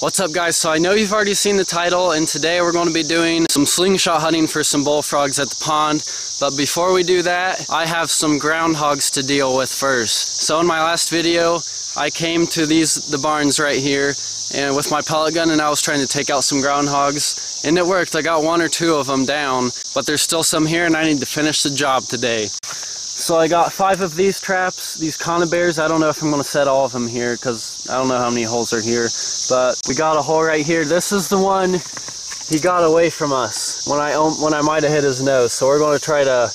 What's up guys, so I know you've already seen the title and today we're going to be doing some slingshot hunting for some bullfrogs at the pond. But before we do that, I have some groundhogs to deal with first. So in my last video, I came to these the barns right here and with my pellet gun and I was trying to take out some groundhogs and it worked. I got one or two of them down, but there's still some here and I need to finish the job today. So I got five of these traps, these conibears. I don't know if I'm going to set all of them here because I don't know how many holes are here. But we got a hole right here. This is the one he got away from us when I when I might have hit his nose. So we're going to try to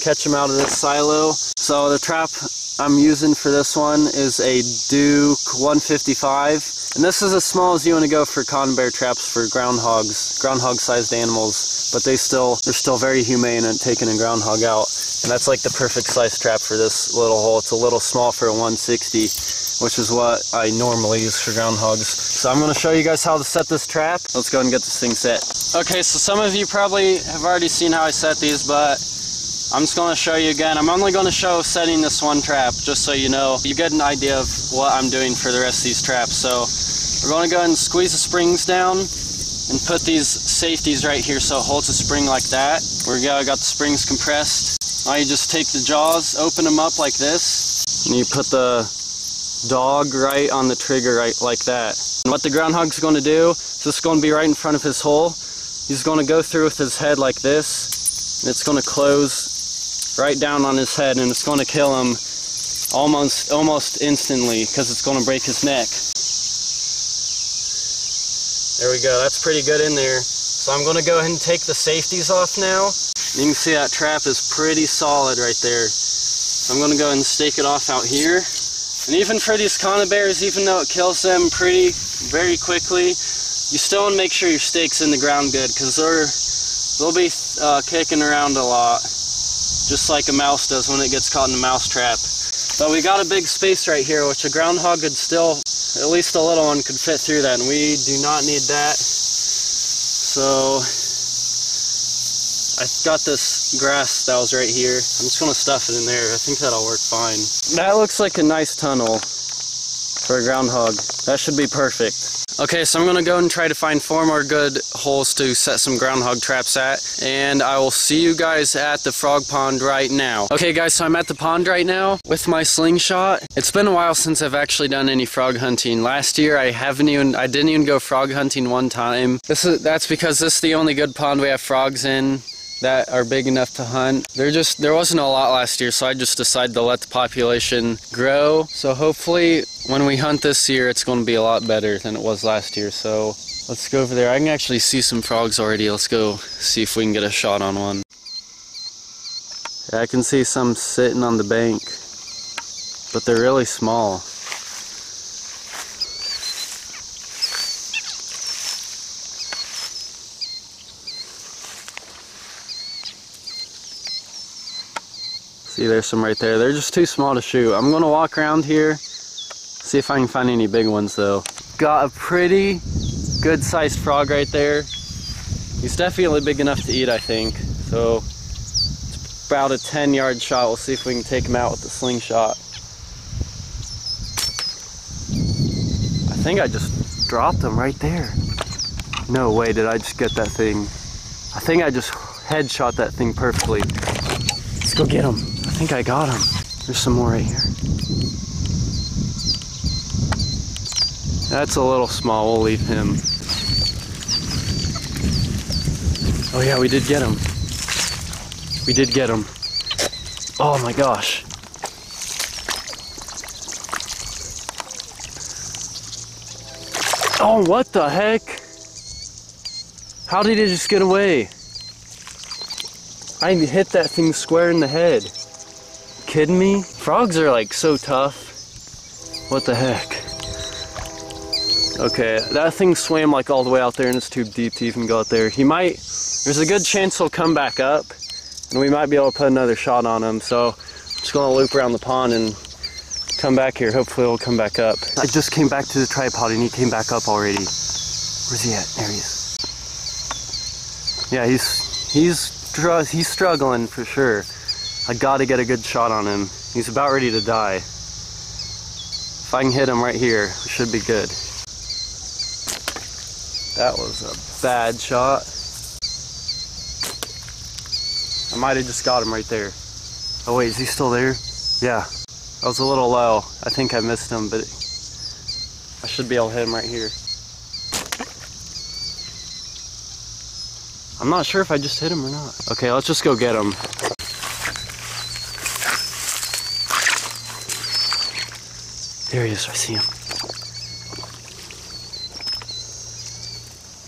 catch him out of this silo. So the trap I'm using for this one is a Duke 155. And this is as small as you want to go for conibear traps for groundhogs, groundhog sized animals. But they still, they're still very humane at taking a groundhog out. And that's like the perfect size trap for this little hole. It's a little small for a 160, which is what I normally use for groundhogs. So I'm going to show you guys how to set this trap. Let's go and get this thing set. Okay, so some of you probably have already seen how I set these, but I'm just going to show you again. I'm only going to show setting this one trap, just so you know. You get an idea of what I'm doing for the rest of these traps. So we're going to go ahead and squeeze the springs down and put these safeties right here so it holds the spring like that. We got, got the springs compressed. Now you just take the jaws, open them up like this, and you put the dog right on the trigger right like that. And what the groundhog's going to do is this going to be right in front of his hole. He's going to go through with his head like this, and it's going to close right down on his head, and it's going to kill him almost almost instantly because it's going to break his neck. There we go, that's pretty good in there. So I'm going to go ahead and take the safeties off now. You can see that trap is pretty solid right there. So I'm going to go and stake it off out here. And even for these conibears, even though it kills them pretty, very quickly, you still want to make sure your stake's in the ground good because they're, they'll be uh, kicking around a lot, just like a mouse does when it gets caught in a mouse trap. But we got a big space right here, which a groundhog could still, at least a little one, could fit through that, and we do not need that. So I got this grass that was right here. I'm just going to stuff it in there. I think that'll work fine. That looks like a nice tunnel for a groundhog. That should be perfect. Okay, so I'm going to go and try to find four more good holes to set some groundhog traps at. And I will see you guys at the frog pond right now. Okay guys, so I'm at the pond right now with my slingshot. It's been a while since I've actually done any frog hunting. Last year I haven't even, I didn't even go frog hunting one time. This is, that's because this is the only good pond we have frogs in that are big enough to hunt. There just there wasn't a lot last year, so I just decided to let the population grow. So hopefully when we hunt this year, it's going to be a lot better than it was last year. So let's go over there. I can actually see some frogs already. Let's go see if we can get a shot on one. Yeah, I can see some sitting on the bank, but they're really small. See, there's some right there. They're just too small to shoot. I'm gonna walk around here, see if I can find any big ones though. Got a pretty good sized frog right there. He's definitely big enough to eat, I think. So it's about a 10 yard shot. We'll see if we can take him out with the slingshot. I think I just dropped him right there. No way did I just get that thing. I think I just headshot that thing perfectly. Let's go get him. I think I got him. There's some more right here. That's a little small. We'll leave him. Oh yeah, we did get him. We did get him. Oh my gosh. Oh, what the heck? How did it just get away? I hit that thing square in the head. Kidding me? Frogs are like so tough. What the heck? Okay, that thing swam like all the way out there and it's too deep to even go out there. He might, there's a good chance he'll come back up and we might be able to put another shot on him. So I'm just gonna loop around the pond and come back here. Hopefully it'll come back up. I just came back to the tripod and he came back up already. Where's he at? There he is. Yeah, he's he's he's struggling for sure. I gotta get a good shot on him. He's about ready to die. If I can hit him right here, it should be good. That was a bad shot. I might have just got him right there. Oh wait, is he still there? Yeah. I was a little low. I think I missed him, but I should be able to hit him right here. I'm not sure if I just hit him or not. Okay, let's just go get him. There he is, I see him.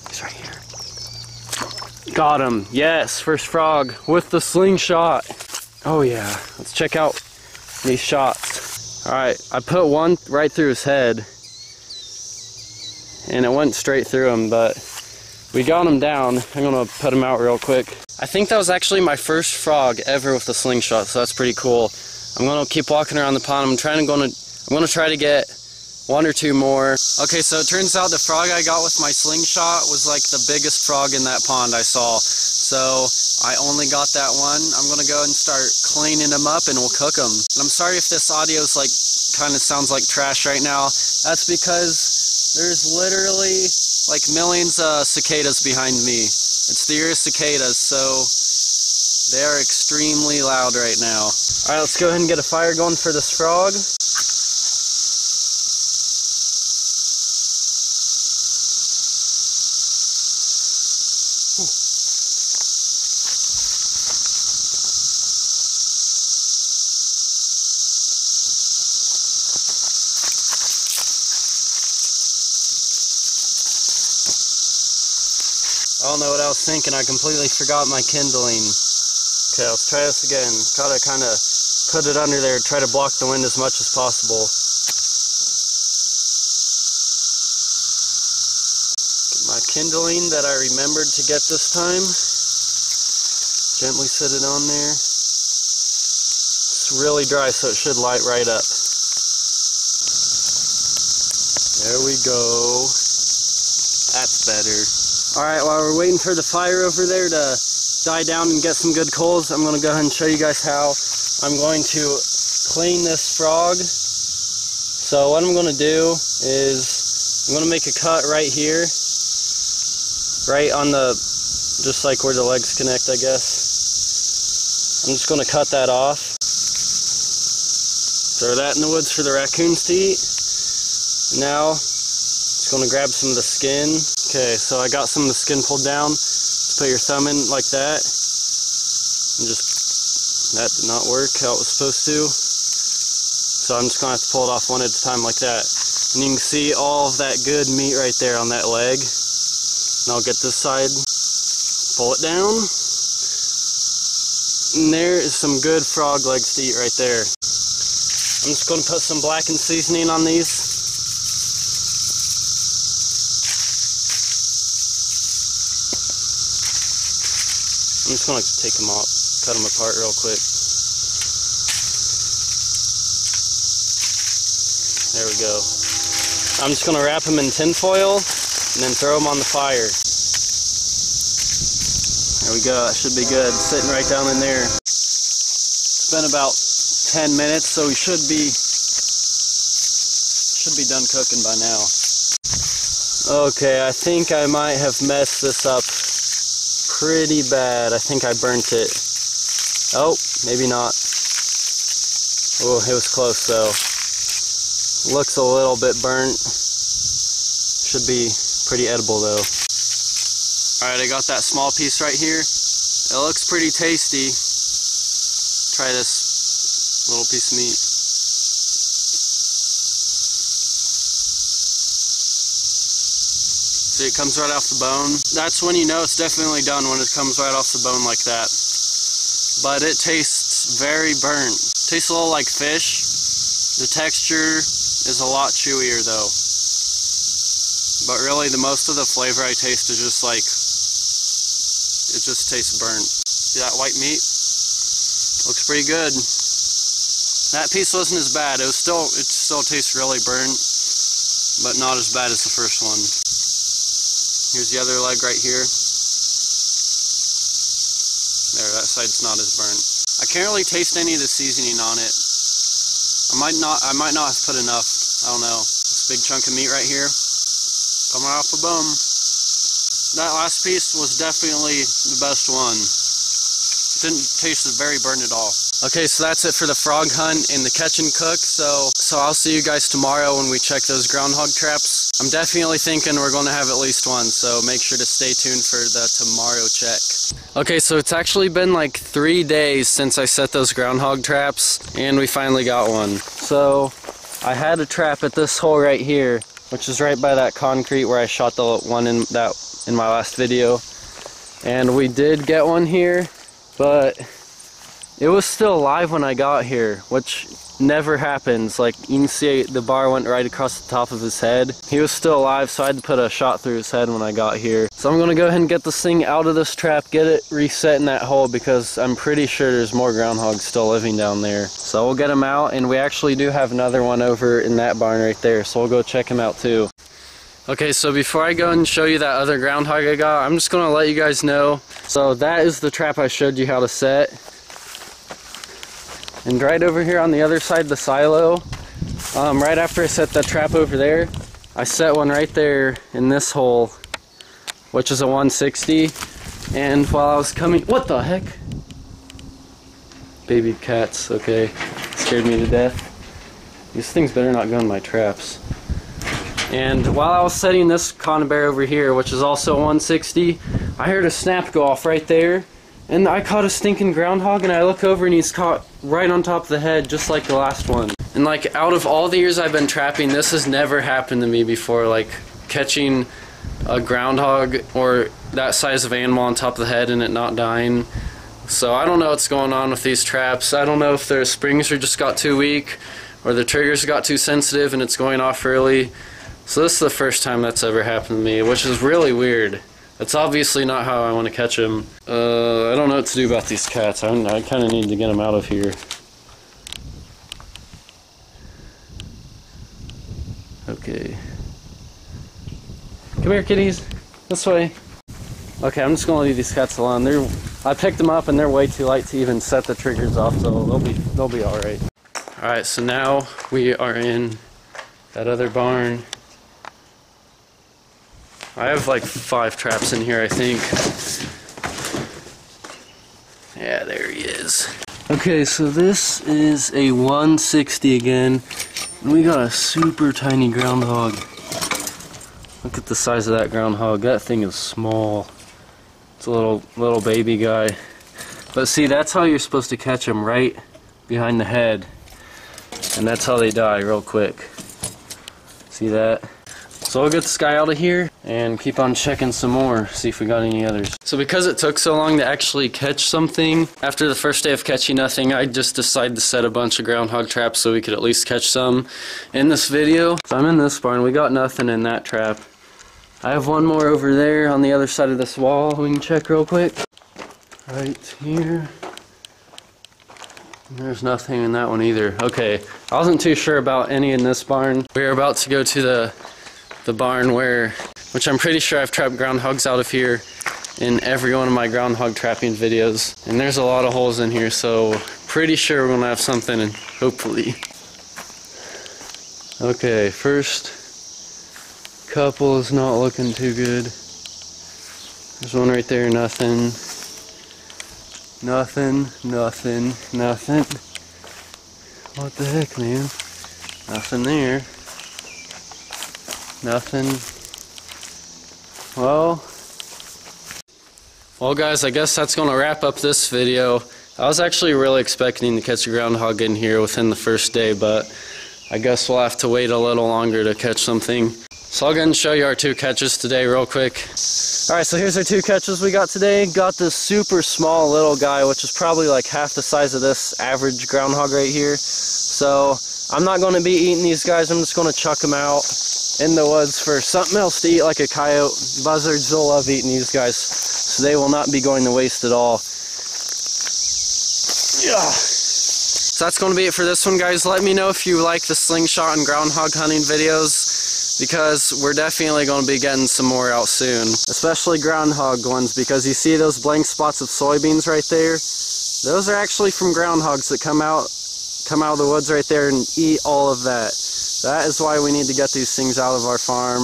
He's right here. Got him, yes, first frog with the slingshot. Oh yeah, let's check out these shots. All right, I put one right through his head and it went straight through him, but we got him down. I'm gonna put him out real quick. I think that was actually my first frog ever with the slingshot, so that's pretty cool. I'm gonna keep walking around the pond. I'm trying to go to, I'm gonna try to get one or two more. Okay, so it turns out the frog I got with my slingshot was like the biggest frog in that pond I saw. So I only got that one. I'm gonna go and start cleaning them up and we'll cook them. And I'm sorry if this audio is like kind of sounds like trash right now. That's because there's literally like millions of cicadas behind me. It's the year of cicadas, so they are extremely loud right now. All right, let's go ahead and get a fire going for this frog. Was thinking. I completely forgot my kindling. Okay, let's try this again. Gotta kind of put it under there, try to block the wind as much as possible. Get my kindling that I remembered to get this time. Gently set it on there. It's really dry, so it should light right up. There we go. That's better. Alright, while we're waiting for the fire over there to die down and get some good coals, I'm going to go ahead and show you guys how I'm going to clean this frog. So what I'm going to do is I'm going to make a cut right here, right on the, just like where the legs connect, I guess. I'm just going to cut that off. Throw that in the woods for the raccoons to eat. Now, just going to grab some of the skin Okay, so I got some of the skin pulled down. Put your thumb in like that. And just, that did not work how it was supposed to. So I'm just going to have to pull it off one at a time like that. And you can see all of that good meat right there on that leg. And I'll get this side, pull it down. And there is some good frog legs to eat right there. I'm just going to put some blackened seasoning on these. I'm just gonna take them out, cut them apart real quick. There we go. I'm just gonna wrap them in tin foil and then throw them on the fire. There we go, that should be good. Sitting right down in there. It's been about 10 minutes, so we should be should be done cooking by now. Okay, I think I might have messed this up pretty bad. I think I burnt it. Oh, maybe not. Oh, it was close though. Looks a little bit burnt. Should be pretty edible though. Alright, I got that small piece right here. It looks pretty tasty. Try this little piece of meat. See, it comes right off the bone. That's when you know it's definitely done, when it comes right off the bone like that. But it tastes very burnt. Tastes a little like fish. The texture is a lot chewier though. But really, the most of the flavor I taste is just like, it just tastes burnt. See that white meat? Looks pretty good. That piece wasn't as bad. It was still, it still tastes really burnt, but not as bad as the first one. Here's the other leg right here. There, that side's not as burnt. I can't really taste any of the seasoning on it. I might not, I might not have put enough. I don't know. This big chunk of meat right here, coming off a bum. That last piece was definitely the best one. Didn't taste very burnt at all. Okay, so that's it for the frog hunt and the catch and cook. So, so I'll see you guys tomorrow when we check those groundhog traps. I'm definitely thinking we're going to have at least one, so make sure to stay tuned for the tomorrow check. Okay, so it's actually been like three days since I set those groundhog traps, and we finally got one. So, I had a trap at this hole right here, which is right by that concrete where I shot the one in that in my last video. And we did get one here, but it was still alive when I got here, which never happens. Like, you can see the bar went right across the top of his head. He was still alive, so I had to put a shot through his head when I got here. So I'm gonna go ahead and get this thing out of this trap, get it reset in that hole, because I'm pretty sure there's more groundhogs still living down there. So we'll get them out, and we actually do have another one over in that barn right there, so we'll go check him out too. Okay, so before I go and show you that other groundhog I got, I'm just gonna let you guys know. So that is the trap I showed you how to set. And right over here on the other side of the silo, um, right after I set that trap over there, I set one right there in this hole, which is a 160. And while I was coming, what the heck? Baby cats, okay. Scared me to death. These things better not go in my traps. And while I was setting this conibear over here, which is also 160, I heard a snap go off right there. And I caught a stinking groundhog and I look over and he's caught right on top of the head, just like the last one. And like out of all the years I've been trapping, this has never happened to me before. Like catching a groundhog or that size of animal on top of the head and it not dying. So I don't know what's going on with these traps. I don't know if their springs are just got too weak or the triggers got too sensitive and it's going off early. So this is the first time that's ever happened to me, which is really weird. That's obviously not how I want to catch them. Uh, I don't know what to do about these cats. I, I kind of need to get them out of here. Okay. Come here, kitties. This way. Okay, I'm just gonna leave these cats alone. They're, I picked them up and they're way too light to even set the triggers off, so they'll be, they'll be all right. All right, so now we are in that other barn. I have like five traps in here, I think. Yeah, there he is. Okay, so this is a 160 again. And we got a super tiny groundhog. Look at the size of that groundhog. That thing is small. It's a little little baby guy. But see, that's how you're supposed to catch them, right behind the head. And that's how they die real quick. See that? So I'll get this guy out of here and keep on checking some more, see if we got any others. So because it took so long to actually catch something, after the first day of catching nothing, I just decided to set a bunch of groundhog traps so we could at least catch some in this video. So I'm in this barn, we got nothing in that trap. I have one more over there on the other side of this wall we can check real quick. Right here. There's nothing in that one either. Okay, I wasn't too sure about any in this barn. We're about to go to the the barn where, which I'm pretty sure I've trapped groundhogs out of here in every one of my groundhog trapping videos. And there's a lot of holes in here, so pretty sure we're gonna have something, and hopefully. Okay, first couple is not looking too good. There's one right there, nothing. Nothing, nothing, nothing. What the heck, man? Nothing there. Nothing. Well, well guys, I guess that's going to wrap up this video. I was actually really expecting to catch a groundhog in here within the first day, but I guess we'll have to wait a little longer to catch something. So I'll go and show you our two catches today real quick. Alright, so here's our two catches we got today. Got this super small little guy, which is probably like half the size of this average groundhog right here. So I'm not going to be eating these guys, I'm just going to chuck them out in the woods for something else to eat like a coyote. Buzzards, they'll love eating these guys. So they will not be going to waste at all. Yeah. So that's going to be it for this one, guys. Let me know if you like the slingshot and groundhog hunting videos because we're definitely going to be getting some more out soon. Especially groundhog ones because you see those blank spots of soybeans right there? Those are actually from groundhogs that come out come out of the woods right there and eat all of that. That is why we need to get these things out of our farm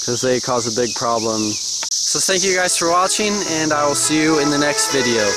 because they cause a big problem. So thank you guys for watching and I will see you in the next video.